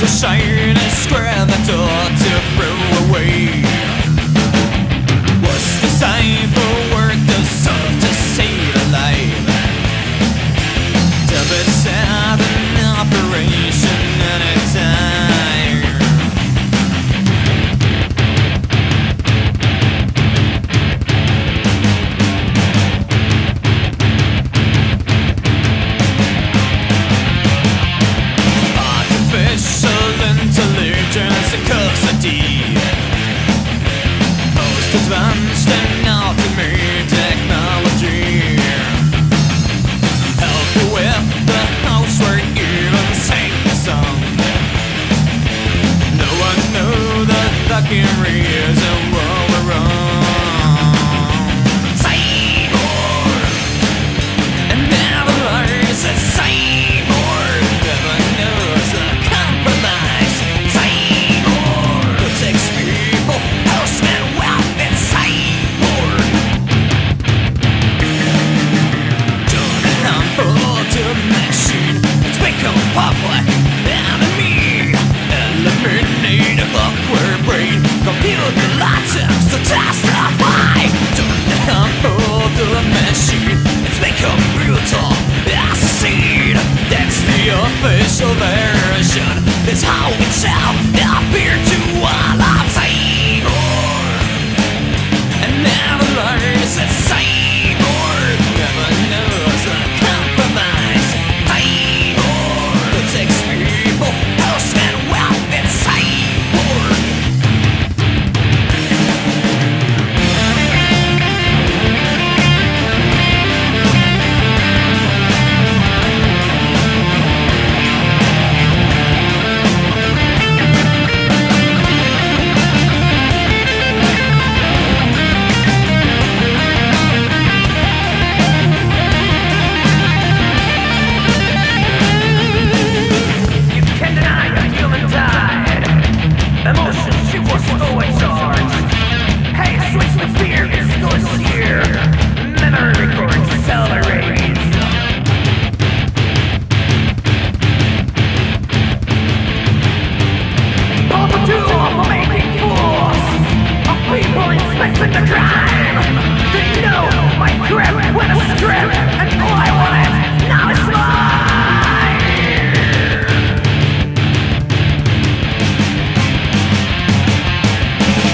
It's a shiny square that's ought to throw away. What's the sign for? the crime They know my grip with a strip And all I want is now is mine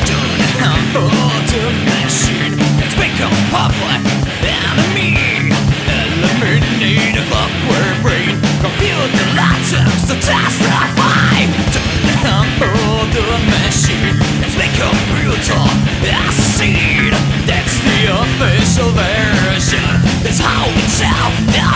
Don't come for dimension It's become public enemy Eliminate a backward brain the atoms to dimension It's become brutal is how we tell